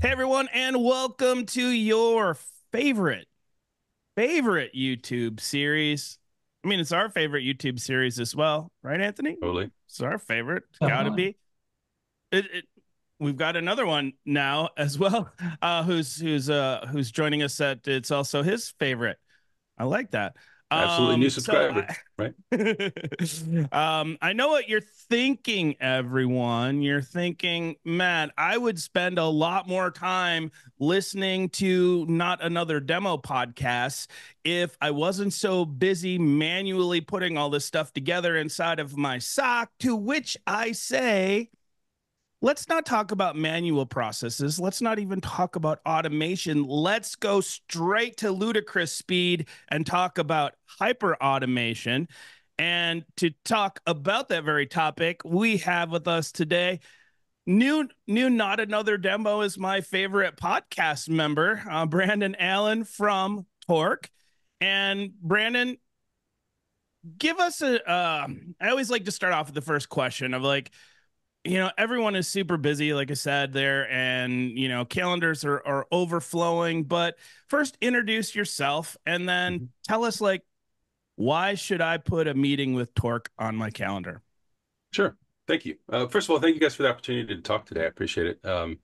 Hey everyone, and welcome to your favorite, favorite YouTube series. I mean, it's our favorite YouTube series as well, right, Anthony? Totally. It's our favorite. It's gotta be. It, it, we've got another one now as well. Uh, who's who's uh who's joining us at it's also his favorite. I like that. Absolutely Um, new so subscriber, I- right? um, I know what you're thinking, everyone. You're thinking, man, I would spend a lot more time listening to not another demo podcast if I wasn't so busy manually putting all this stuff together inside of my SOC. To which I say, let's not talk about manual processes. Let's not even talk about automation. Let's go straight to ludicrous speed and talk about hyper automation. And to talk about that very topic, we have with us today new new not another demo is my favorite podcast member, uh, Brandon Allen from Torq. And Brandon, give us a. Uh, I always like to start off with the first question of like, you know, everyone is super busy, like I said there, and you know, calendars are are overflowing. But first, introduce yourself, and then Mhm. tell us like, why should I put a meeting with Torq on my calendar? Sure. Thank you. Uh, first of all, thank you guys for the opportunity to talk today. I appreciate it. Um,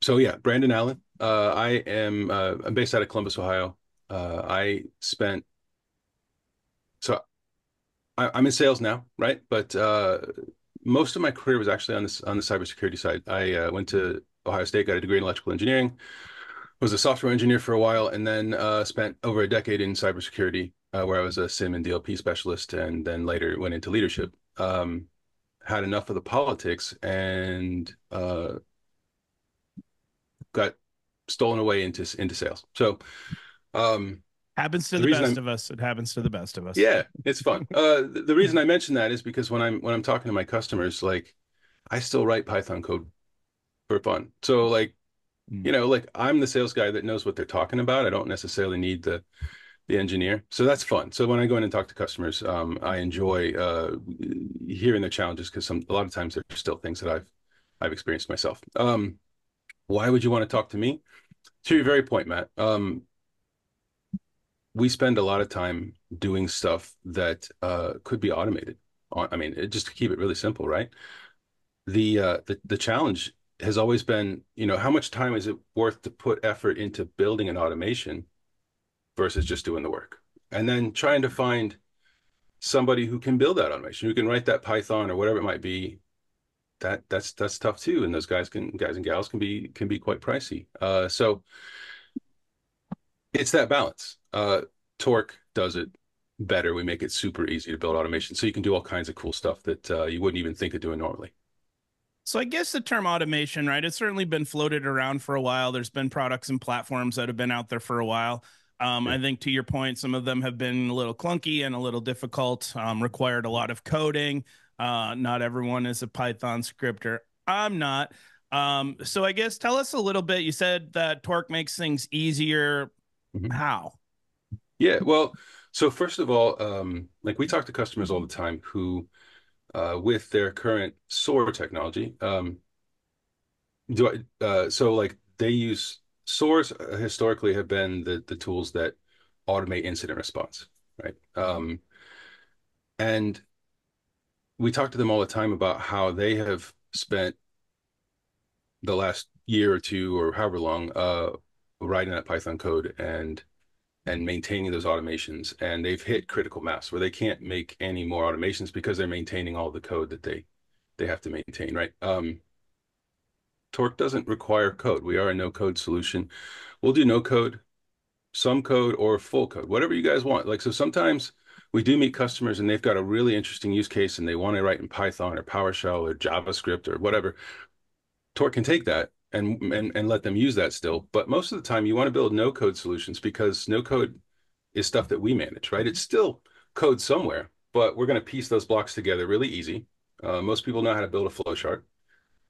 so yeah, Brandon Allen. Uh, I am uh, I'm based out of Columbus, Ohio. Uh, I spent so I, I'm in sales now, right? But uh, most of my career was actually on this on the cybersecurity side. I uh, went to Ohio State, got a degree in electrical engineering, was a software engineer for a while, and then uh, spent over a decade in cybersecurity, uh, where I was a SIEM and DLP specialist, and then later went into leadership. Um, had enough of the politics and uh, got stolen away into into sales. So, um, Happens to The the, best I'm- of us. It happens to the best of us. yeah, it's fun. Uh, the, the reason I mention that is because when I'm when I'm talking to my customers, like I still write Python code for fun. So like, Mm. you know, like I'm the sales guy that knows what they're talking about. I don't necessarily need the the engineer. So that's fun. So when I go in and talk to customers, um, I enjoy uh, hearing their challenges because some a lot of times they're still things that I've I've experienced myself. Um, why would you want to talk to me? To your very point, Matt. Um, we spend a lot of time doing stuff that uh, could be automated. I mean, it, just to keep it really simple, right? The uh, the the challenge has always been, you know, how much time is it worth to put effort into building an automation versus just doing the work, and then trying to find somebody who can build that automation, who can write that Python or whatever it might be. That that's that's tough too, and those guys can guys and gals can be can be quite pricey. Uh, so it's that balance. Uh, Torq does it better. We make it super easy to build automation, so you can do all kinds of cool stuff that uh, you wouldn't even think of doing normally. So I guess the term automation, right? It's certainly been floated around for a while. There's been products and platforms that have been out there for a while. Um, Yeah. I think to your point, some of them have been a little clunky and a little difficult, um, required a lot of coding. Uh, not everyone is a Python scripter. I'm not. Um, so I guess tell us a little bit. You said that Torq makes things easier. Mhm. How? Yeah, well, so first of all, um, like we talk to customers all the time who, uh, with their current SOAR technology, um, do I, uh, so like they use SOARs uh, historically have been the the tools that automate incident response, right? Um, and we talk to them all the time about how they have spent the last year or two or however long, uh, writing that Python code and and maintaining those automations and they've hit critical mass where they can't make any more automations because they're maintaining all the code that they they have to maintain right? Um Torq doesn't require code. We are a no code solution. We'll do no code some code or full code whatever you guys want. Like so sometimes we do meet customers and they've got a really interesting use case and and and let them use that still. But most of the time, you want to build no code solutions because no code is stuff that we manage, right? It's still code somewhere, but we're going to piece those blocks together really easy. Uh, most people know how to build a flow chart,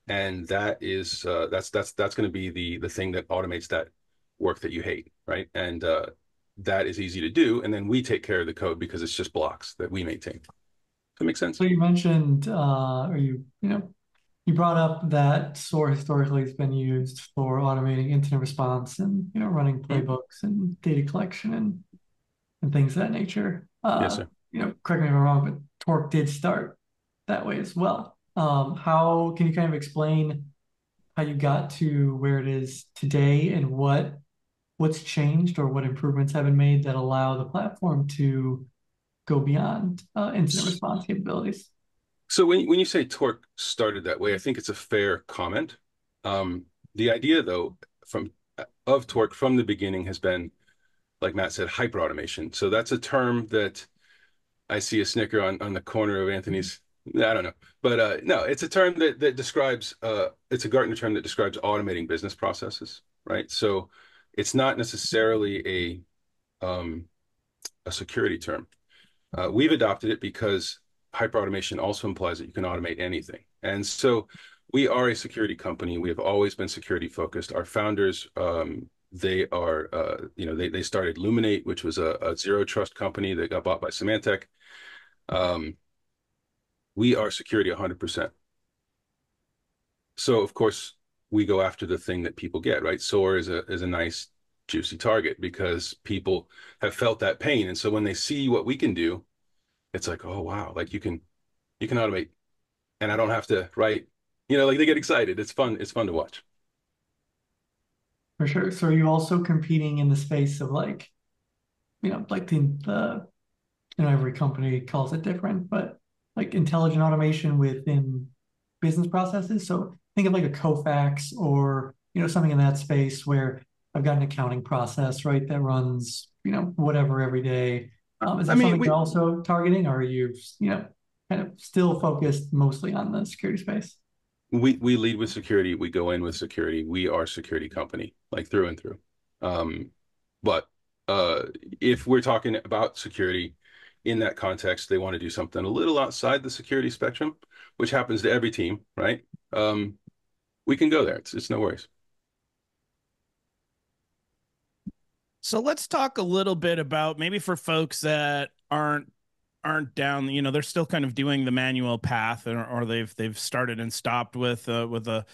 and that is uh, that's that's that's going to be the the thing that automates that work that you hate, right? And uh, that is easy to do, and then we take care of the code because it's just blocks that we maintain. That make sense? So you mentioned, uh, or you, you know, you brought up that SOAR historically has been used for automating incident response and you know running mm-hmm. playbooks and data collection and and things of that nature. Uh, yes, sir. You know, correct me if I'm wrong, but Torq did start that way as well. Um, how can you kind of explain how you got to where it is today and what what's changed or what improvements have been made that allow the platform to go beyond uh, incident response capabilities? So when when you say Torq started that way, I think it's a fair comment. Um, the idea, though, from of Torq from the beginning has been, like Matt said, hyper automation. So that's a term that I see a snicker on on the corner of Anthony's. I don't know, but uh, no, it's a term that that describes. Uh, it's a Gartner term that describes automating business processes, right? So it's not necessarily a um, a security term. Uh, we've adopted it because hyperautomation also implies that you can automate anything. And so we are a security company. We have always been security focused. Our founders, um, they are, uh, you know, they, they started Luminate, which was a, a, zero trust company that got bought by Symantec. Um, we are security 100%. So, of course, we go after the thing that people get, right? SOAR is a, is a nice, juicy target because people have felt that pain. And so when they see what we can do, it's like, oh wow, like you can you can automate and I don't have to write, you know, like they get excited. It's fun, it's fun to watch. For sure. So are you also competing in the space of like, you know, like the the you know, every company calls it different, but like intelligent automation within business processes. So think of like a Kofax or, you know, something in that space where I've got an accounting process, right, that runs, you know, whatever every day um, is that I mean, something we, you're also targeting, or are you, you know, kind of still focused mostly on the security space? We we lead with security. We go in with security. We are a security company, like through and through. Um, but uh, if we're talking about security in that context, they want to do something a little outside the security spectrum, which happens to every team, right? Um, we can go there. It's it's no worries. So let's talk a little bit about maybe for folks that aren't aren't down you know they're still kind of doing the manual path or, or they've they've started and stopped with uh, with a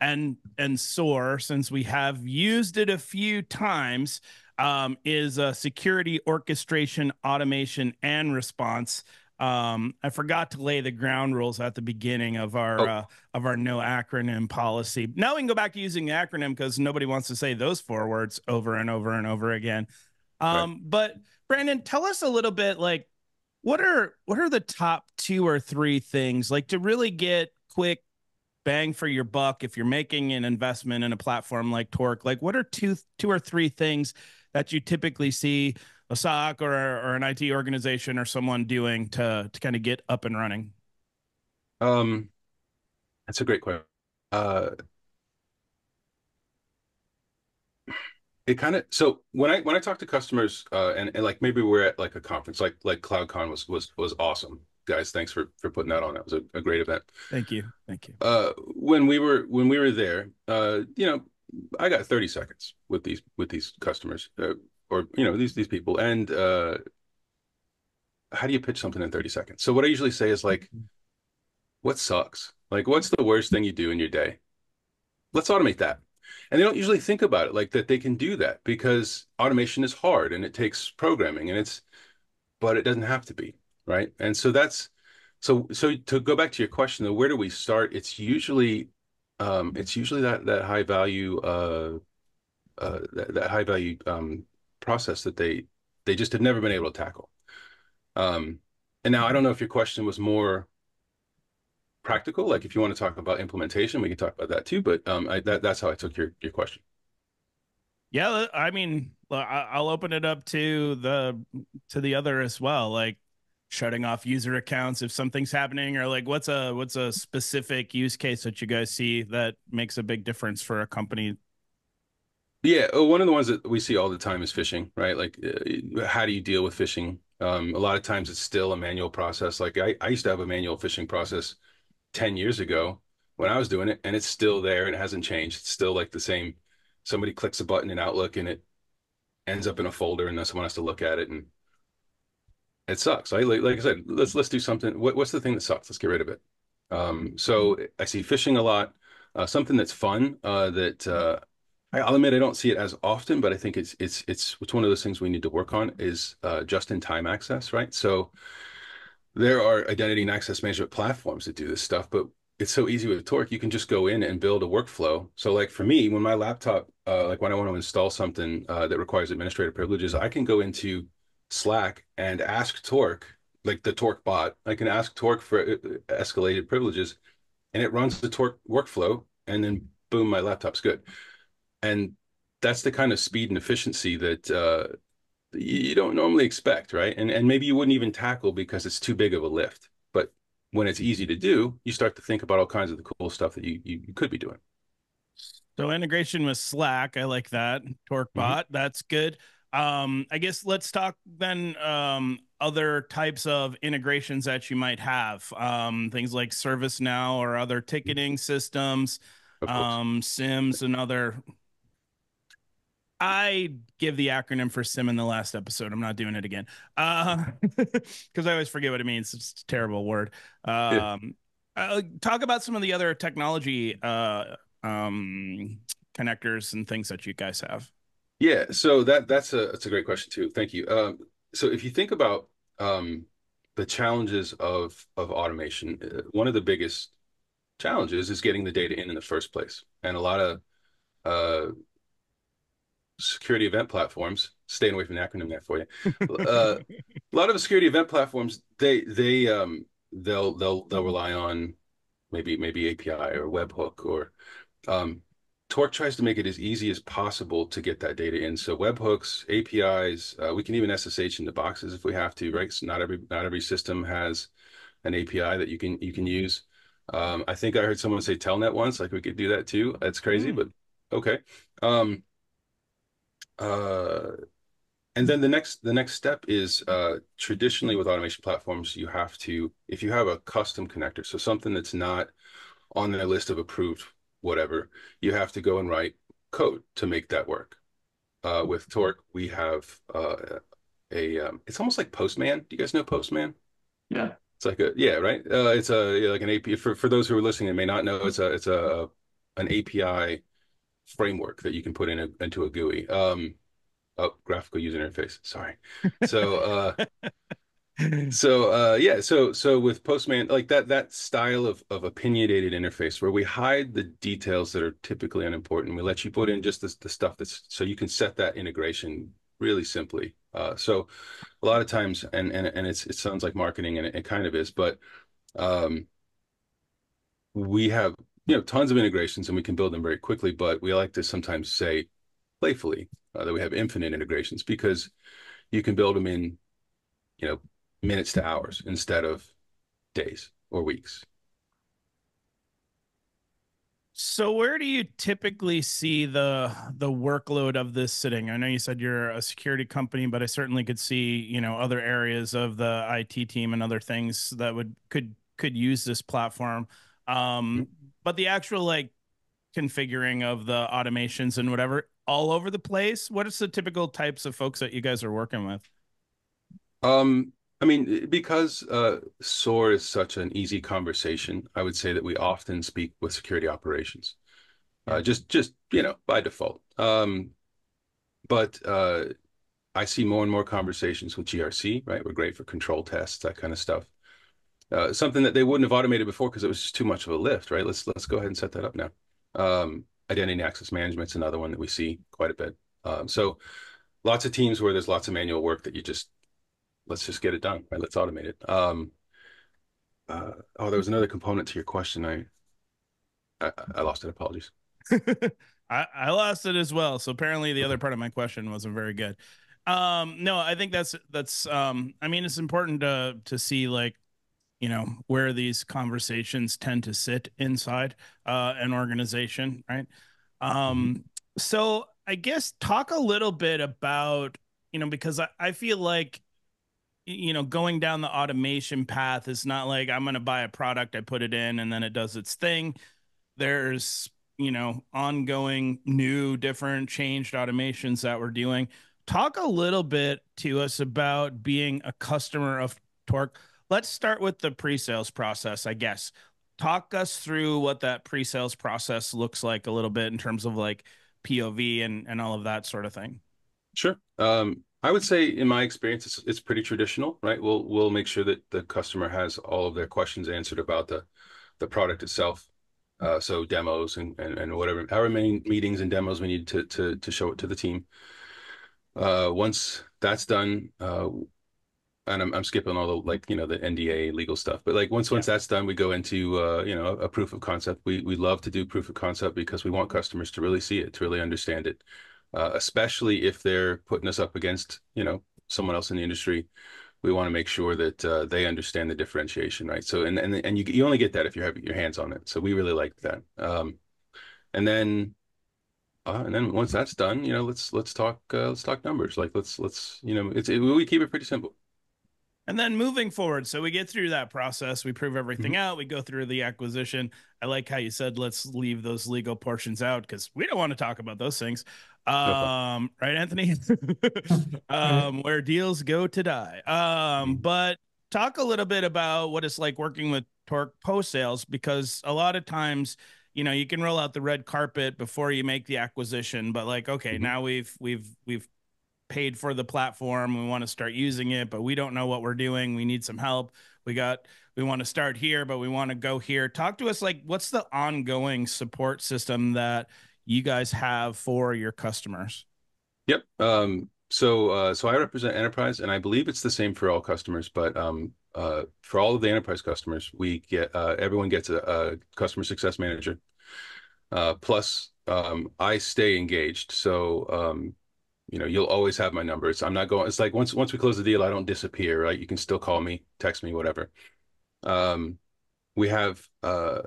and and SOAR since we have used it a few times um, is a security orchestration automation and response um, I forgot to lay the ground rules at the beginning of our oh. uh, of our no acronym policy. Now we can go back to using the acronym because nobody wants to say those four words over and over and over again. Um, right. But Brandon, tell us a little bit like what are what are the top two or three things like to really get quick bang for your buck if you're making an investment in a platform like Torq? Like what are two two or three things that you typically see a SOC or, or an IT organization or someone doing to to kind of get up and running? Um, that's a great question. Uh, it kind of so when I when I talk to customers uh, and and like maybe we're at like a conference like like CloudCon was was was awesome. Guys thanks for for putting that on. That was a, a great event. Thank you. Thank you. Uh when we were when we were there uh you know I got 30 seconds with these with these customers. Uh, or you know these these people. And uh how do you pitch something in 30 seconds? So what i usually say is like mm-hmm. what sucks? Like what's the worst thing you do in your day? Let's automate that. And they don't usually think about it like that they can do that because automation is hard and it takes programming and it's but it doesn't have to be right? And so that's so so to go back to your question though where do we start? It's usually um it's usually that that high value uh uh that, that high value um process that they they just have never been able to tackle. Um, and now I don't know if your question was more practical, like if you want to talk about implementation, we can talk about that too. But um, I, that that's how I took your your question. Yeah, I mean, I'll open it up to the to the other as well, like shutting off user accounts if something's happening, or like what's a what's a specific use case that you guys see that makes a big difference for a company yeah, uh, one of the ones that we see all the time is phishing, right? Like, uh, how do you deal with phishing? Um, a lot of times it's still a manual process. Like, I, I used to have a manual phishing process 10 years ago when I was doing it, and it's still there and it hasn't changed. It's still like the same. Somebody clicks a button in Outlook and it ends up in a folder, and then someone has to look at it, and it sucks. Like, like I said, let's let's do something. What, what's the thing that sucks? Let's get rid of it. Um, so I see phishing a lot. Uh, something that's fun uh, that uh, I'll admit I don't see it as often, but I think it's it's it's it's one of those things we need to work on is uh, just-in-time access, right? So there are identity and access management platforms that do this stuff, but it's so easy with Torq. You can just go in and build a workflow. So, like for me, when my laptop, uh, like when I want to install something uh, that requires administrative privileges, I can go into Slack and ask Torq, like the Torq bot. I can ask Torq for uh, escalated privileges, and it runs the Torq workflow, and then boom, my laptop's good. And that's the kind of speed and efficiency that uh, you don't normally expect, right? And and maybe you wouldn't even tackle because it's too big of a lift. But when it's easy to do, you start to think about all kinds of the cool stuff that you you, you could be doing. So integration with Slack, I like that. TorqBot, mm-hmm. that's good. Um, I guess let's talk then um, other types of integrations that you might have. Um, things like ServiceNow or other ticketing systems, um, SIEMs and other I give the acronym for SIEM in the last episode. I'm not doing it again. Uh because I always forget what it means. It's a terrible word. Um yeah. uh, talk about some of the other technology uh um connectors and things that you guys have. Yeah, so that that's a that's a great question too. Thank you. Um so if you think about um the challenges of of automation, uh, one of the biggest challenges is getting the data in in the first place. And a lot of uh security event platforms, staying away from the acronym there for you. uh, a lot of the security event platforms, they they um they'll they'll they'll rely on maybe maybe API or webhook or um, Torq tries to make it as easy as possible to get that data in. So webhooks, APIs, uh, we can even SSH into boxes if we have to, right? So not every not every system has an API that you can you can use. Um, I think I heard someone say Telnet once, like we could do that too. That's crazy, mm. but okay. Um, uh, and then the next the next step is uh, traditionally with automation platforms, you have to if you have a custom connector, so something that's not on their list of approved whatever, you have to go and write code to make that work. Uh, with Torq, we have uh, a um, it's almost like Postman. Do you guys know Postman? Yeah. It's like a yeah, right. Uh, it's a like an API for for those who are listening and may not know. It's a it's a an API framework that you can put in a, into a GUI. Um, oh, graphical user interface. Sorry. So, uh, so uh, yeah, so so with Postman, like that that style of of opinionated interface where we hide the details that are typically unimportant. We let you put in just the, the stuff that's so you can set that integration really simply. Uh, so a lot of times, and and and it's it sounds like marketing, and it, it kind of is, but um, we have you know tons of integrations and we can build them very quickly but we like to sometimes say playfully uh, that we have infinite integrations because you can build them in you know minutes to hours instead of days or weeks so where do you typically see the the workload of this sitting? I know you said you're a security company, but I certainly could see, you know, other areas of the IT team and other things that would could could use this platform. Um, mm-hmm but the actual like configuring of the automations and whatever all over the place? What is the typical types of folks that you guys are working with? Um i mean because uh soar is such an easy conversation i would say that we often speak with security operations. Uh just just you know by default. Um but uh i see more and more conversations with grc right? We're great for control tests that kind of stuff uh, something that they wouldn't have automated before because it was just too much of a lift, right? Let's let's go ahead and set that up now. Um, identity access management is another one that we see quite a bit. Um, so lots of teams where there's lots of manual work that you just let's just get it done, right? Let's automate it. Um, uh, oh, there was another component to your question. I I, I lost it. Apologies. I, I lost it as well. So apparently the other part of my question wasn't very good. Um, no, I think that's that's um, I mean it's important to to see like you know where these conversations tend to sit inside uh, an organization right? Um, mm-hmm. so i guess talk a little bit about you know because I, I feel like you know going down the automation path is not like i'm going to buy a product i put it in and then it does its thing. There's you know ongoing new different changed automations that we're doing. Talk a little bit to us about being a customer of Torq let's start with the pre-sales process i guess talk us through what that pre-sales process looks like a little bit in terms of like POV and and all of that sort of thing. Sure. Um, I would say, in my experience, it's it's pretty traditional, right? We'll we'll make sure that the customer has all of their questions answered about the the product itself. Uh, so demos and, and and whatever, however many meetings and demos we need to to to show it to the team. Uh, once that's done, uh, and I'm, I'm skipping all the like you know the NDA legal stuff, but like once yeah. once that's done, we go into uh, you know a proof of concept. We we love to do proof of concept because we want customers to really see it, to really understand it, uh, especially if they're putting us up against you know someone else in the industry. We want to make sure that uh, they understand the differentiation, right? So and and and you you only get that if you have your hands on it. So we really like that. Um, and then uh, and then once that's done, you know, let's let's talk uh, let's talk numbers. Like let's let's you know, it's it, we keep it pretty simple. And then moving forward, so we get through that process, we prove everything mm-hmm. out, we go through the acquisition. I like how you said let's leave those legal portions out because we don't want to talk about those things. Um, right, Anthony? um, where deals go to die. Um, mm-hmm. but talk a little bit about what it's like working with Torq post sales because a lot of times you know you can roll out the red carpet before you make the acquisition but like okay mm-hmm. now we've we've we've paid for the platform. We want to start using it, but we don't know what we're doing. We need some help. We got we want to start here, but we want to go here. Talk to us like what's the ongoing support system that you guys have for your customers? Yep. Um, so uh, so I represent enterprise, and I believe it's the same for all customers. But um, uh, for all of the enterprise customers, we get uh, everyone gets a, a customer success manager. Uh, plus, um, I stay engaged. So um, you know, you'll always have my number. It's I'm not going. It's like once once we close the deal, I don't disappear. Right? You can still call me, text me, whatever. Um, we have uh,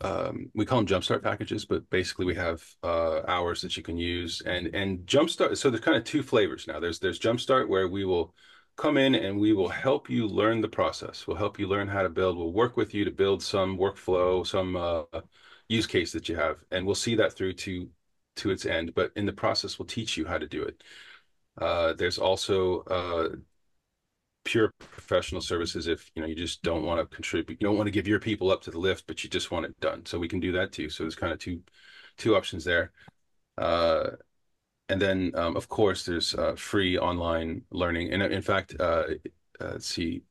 um, we call them jumpstart packages, but basically we have uh, hours that you can use and and jumpstart. So there's kind of two flavors now. There's there's jumpstart where we will come in and we will help you learn the process. We'll help you learn how to build. We'll work with you to build some workflow, some uh, use case that you have, and we'll see that through to to its end, but in the process, we'll teach you how to do it. Uh, there's also uh, pure professional services if you know you just don't want to contribute, you don't want to give your people up to the lift, but you just want it done. So we can do that too. So there's kind of two two options there. Uh, and then um, of course there's uh, free online learning, and in fact, uh, uh, let's see,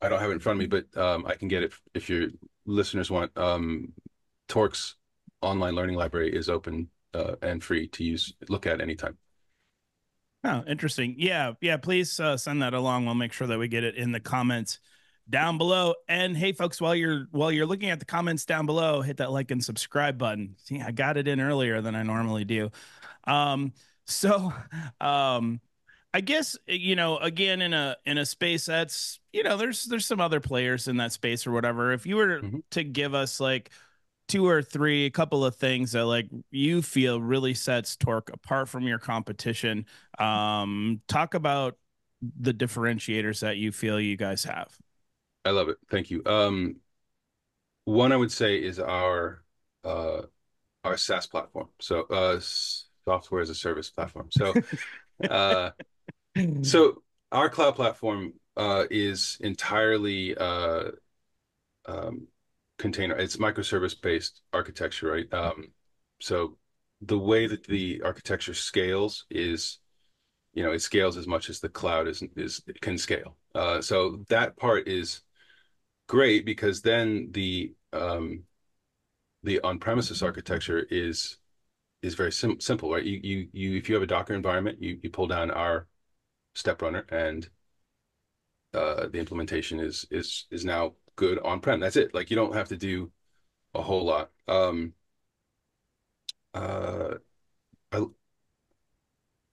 I don't have it in front of me, but um, I can get it if your listeners want. Um, Torq's online learning library is open uh, and free to use look at anytime. Oh, interesting. Yeah, yeah. Please uh, send that along. We'll make sure that we get it in the comments down below. And hey, folks, while you're while you're looking at the comments down below, hit that like and subscribe button. See, I got it in earlier than I normally do. Um, so, um, I guess you know, again, in a in a space that's you know, there's there's some other players in that space or whatever. If you were mm-hmm. to give us like two or three, a couple of things that like you feel really sets Torq apart from your competition. Um, talk about the differentiators that you feel you guys have. I love it. Thank you. Um, one I would say is our uh, our SaaS platform. So uh, software as a service platform. So uh, so our cloud platform uh, is entirely uh, um, container. It's microservice based architecture, right? Um, so the way that the architecture scales is, you know, it scales as much as the cloud is is can scale. Uh, so that part is great because then the um, the on premises architecture is is very sim- simple, right? You you you if you have a Docker environment, you you pull down our step runner and uh, the implementation is is is now good on prem. That's it. Like you don't have to do a whole lot. Um, uh, I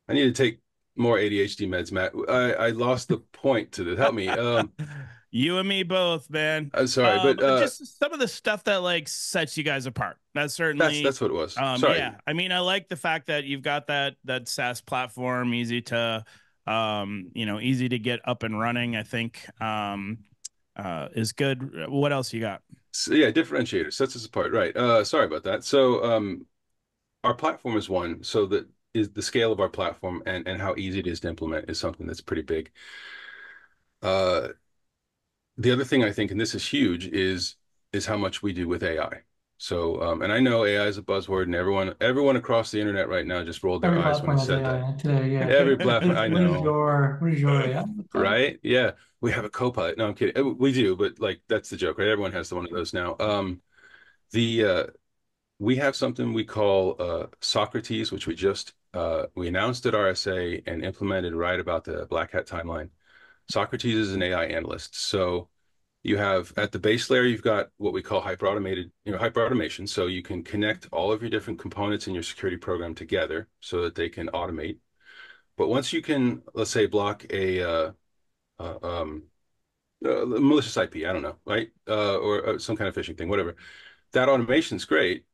I need to take more ADHD meds, Matt. I I lost the point to this. Help me. Um, you and me both, man. I'm sorry, um, but uh, just some of the stuff that like sets you guys apart. That's certainly that's, that's what it was. Um, sorry. Yeah, I mean, I like the fact that you've got that that SaaS platform, easy to, um, you know, easy to get up and running. I think, um, uh, is good. What else you got? So, yeah, differentiator sets us apart. Right. Uh, sorry about that. So um, our platform is one. So that is the scale of our platform and and how easy it is to implement is something that's pretty big. Uh, the other thing I think, and this is huge, is is how much we do with AI. So, um, and I know AI is a buzzword, and everyone everyone across the internet right now just rolled their Every eyes when I said AI that. today, yeah. Every platform, I know. What is your what is your AI? right? Yeah, we have a Copilot. No, I'm kidding. Uh, We do, but like that's the joke, right? Everyone has one of those now. Um, the uh, we have something we call uh, Socrates, which we just uh, we announced at RSA and implemented right about the Black Hat timeline. Socrates is an AI analyst, so you have at the base layer you've got what we call hyper automated you know hyper automation so you can connect all of your different components in your security program together so that they can automate. But once you can let's say block a uh, uh, um, uh, malicious ip i don't know right? Uh, or, or some kind of phishing thing whatever. That automation's great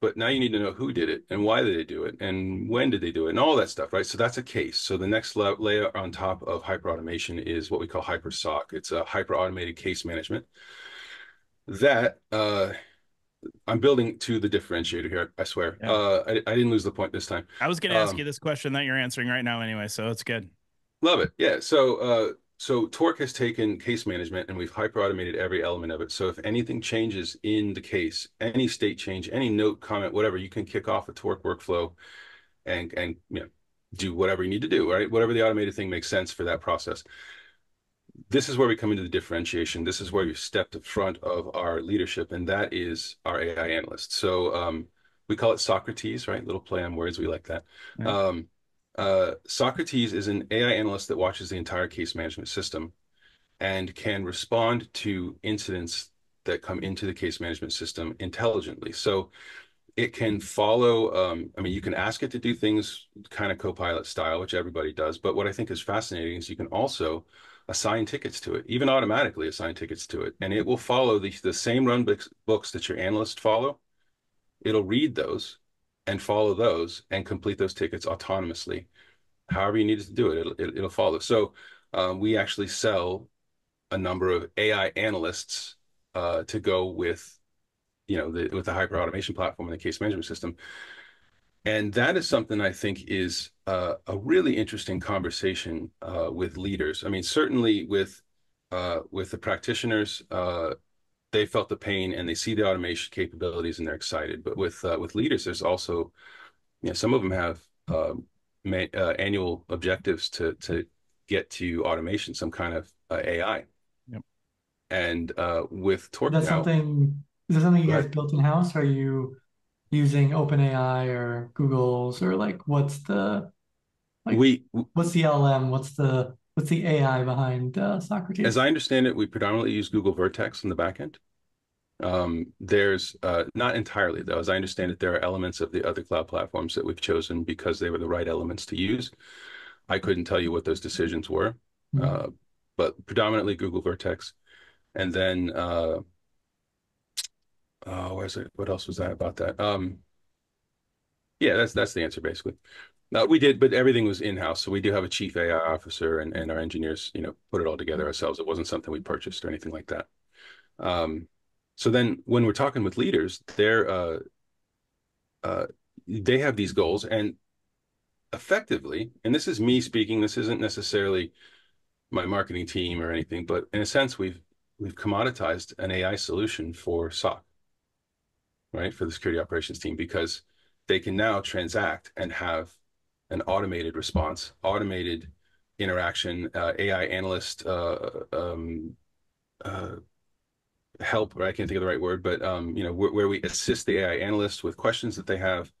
but now you need to know who did it and why did they do it and when did they do it and all that stuff, right? So that's a case. So the next la layer on top of hyper automation is what we call hyper SOC. It's a hyper automated case management that uh, I'm building to the differentiator here. I swear. Yeah. Uh, I, I didn't lose the point this time. I was going to ask Um, you this question that you're answering right now anyway, so it's good. Love it. Yeah. So, uh, so Torq has taken case management and we've hyper automated every element of it. So if anything changes in the case, any state change, any note, comment, whatever, you can kick off a Torq workflow and and you know do whatever you need to do, right? Whatever the automated thing makes sense for that process. This is where we come into the differentiation. This is where you step to front of our leadership, and that is our AI analyst. So um, we call it Socrates, right? Little play on words. We like that. Yeah. Um, uh, Socrates is an AI analyst that watches the entire case management system and can respond to incidents that come into the case management system intelligently. So it can follow, um, I mean, you can ask it to do things kind of Copilot style, which everybody does. But what I think is fascinating is you can also assign tickets to it, even automatically assign tickets to it. And it will follow the, the same run books, books that your analysts follow. It'll read those and follow those and complete those tickets autonomously. However you need to do it, it'll, it, it'll follow. So um, we actually sell a number of AI analysts uh, to go with, you know, the, with the hyper automation platform and the case management system. And that is something I think is uh, a really interesting conversation uh, with leaders. I mean, certainly with uh, with the practitioners, uh, they felt the pain and they see the automation capabilities and they're excited. But with uh, with leaders, there's also, you know, some of them have um, ma- uh, annual objectives to to get to automation, some kind of uh, AI. Yep. And uh, with Torq Is that now, something, is that something you guys built in-house? Are you using OpenAI or Google's or like what's the like we, what's the LM? What's the what's the AI behind uh, Socrates? as I understand it, we predominantly use Google Vertex in the backend. Um, there's uh, not entirely though, as I understand it, there are elements of the other cloud platforms that we've chosen because they were the right elements to use. I couldn't tell you what those decisions were, Mhm. uh, but predominantly Google Vertex. And then, uh, oh, where's it? What else was that about that? Um, yeah, that's that's the answer basically. No, we did, but everything was in-house. So we do have a chief AI officer and, and our engineers, you know, put it all together ourselves. It wasn't something we purchased or anything like that. Um, so then when we're talking with leaders, they're uh, uh, they have these goals and effectively, and this is me speaking, this isn't necessarily my marketing team or anything, but in a sense, we've we've commoditized an AI solution for SOC, right? For the security operations team, because they can now transact and have an automated response, automated interaction, uh, AI analyst uh, um, uh, help, or I can't think of the right word, but um, you know, where, we assist the AI analysts with questions that they have,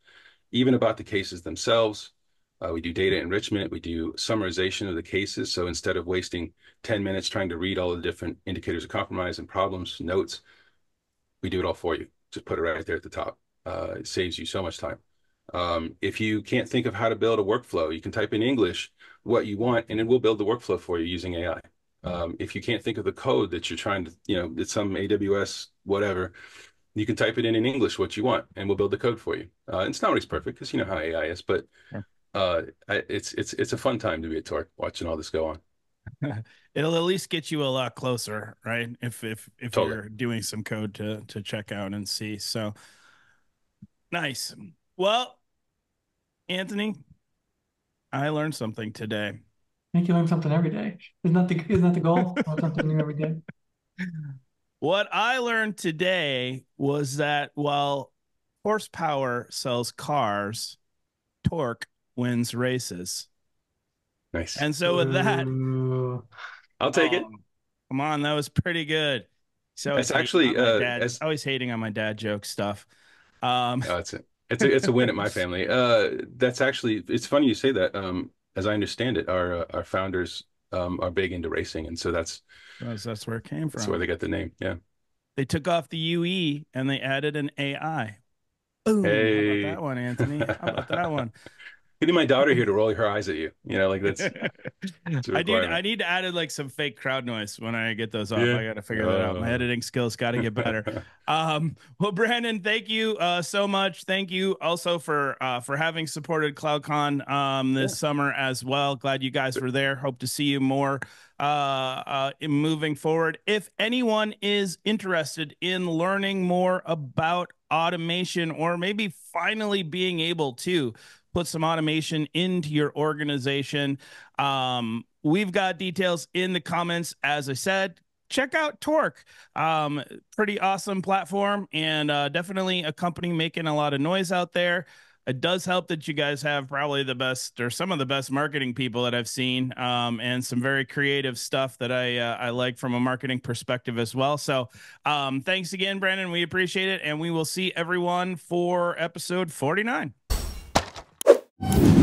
even about the cases themselves. Uh, we do data enrichment. We do summarization of the cases. So instead of wasting 10 minutes trying to read all the different indicators of compromise and problems, notes, we do it all for you. Just put it right there at the top. Uh, it saves you so much time. Um, if you can't think of how to build a workflow, you can type in English what you want, and it will build the workflow for you using AI. Um, if you can't think of the code that you're trying to, you know, it's some AWS, whatever, you can type it in in English what you want, and we'll build the code for you. Uh, it's not always perfect because you know how AI is, but Sure. uh, I, it's it's it's a fun time to be at Torq watching all this go on. It'll at least get you a lot closer, right? If if if Totally. you're doing some code to to check out and see. So nice. Well, Anthony, I learned something today. I think you learn something every day. Isn't that the isn't that the goal? Learn something new every day. What I learned today was that while horsepower sells cars, torque wins races. Nice. And so with that, Ooh. I'll take it. um, Come on, that was pretty good. So That's actually, uh, dad, as- always hating on my dad joke stuff. Um, Oh, it's a, it's a it's a win at my family. Uh, that's actually it's funny you say that. Um, as I understand it, our uh, our founders um are big into racing, and so that's that's, that's where it came that's from. where they got the name. Yeah. They took off the UE and they added an AI. Boom. Hey. How about that one, Anthony? How about that one? Getting my daughter here to roll her eyes at you. You know, like that's I need. I need to add like some fake crowd noise when I get those off. Yeah. I got to figure that out. My Oh. editing skills got to get better. Um, well, Brandon, thank you uh, so much. Thank you also for uh, for having supported CloudCon um, this Yeah. summer as well. Glad you guys were there. Hope to see you more uh, uh, in moving forward. If anyone is interested in learning more about automation or maybe finally being able to put some automation into your organization, um, we've got details in the comments. As I said, check out Torq. Um, pretty awesome platform and uh, definitely a company making a lot of noise out there. It does help that you guys have probably the best or some of the best marketing people that I've seen, um, and some very creative stuff that I uh, I like from a marketing perspective as well. So, um, thanks again, Brandon. We appreciate it, and we will see everyone for episode forty nine you